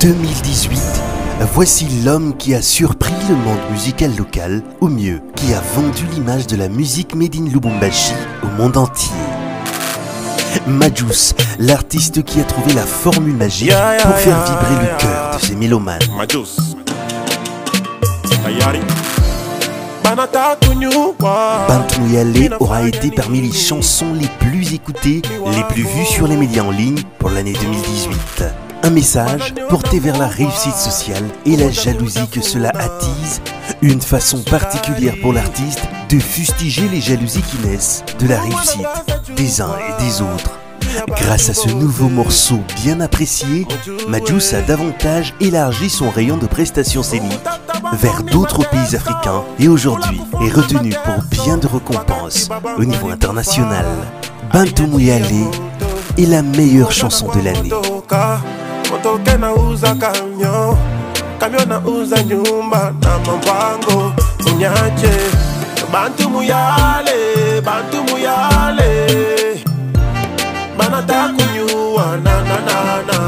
2018, voici l'homme qui a surpris le monde musical local, ou mieux, qui a vendu l'image de la musique made in Lubumbashi au monde entier. Majus, l'artiste qui a trouvé la formule magique pour faire vibrer le cœur de ses mélomanes. Muyale aura été parmi les chansons les plus écoutées, les plus vues sur les médias en ligne pour l'année 2018. Un message porté vers la réussite sociale et la jalousie que cela attise, une façon particulière pour l'artiste de fustiger les jalousies qui naissent de la réussite des uns et des autres. Grâce à ce nouveau morceau bien apprécié, Majus a davantage élargi son rayon de prestations scéniques vers d'autres pays africains et aujourd'hui est retenu pour bien de récompenses au niveau international. Bantu Muyale est la meilleure chanson de l'année. Motoka nauza kamyo kamyo nauza nyumba na mambango unyache. Bantu muyale bantu muyale. Banataka kunyua na na na na